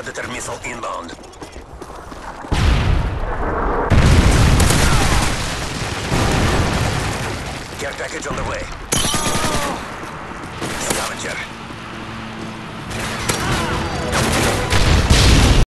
Predator missile inbound. Care package on the way. Scavenger.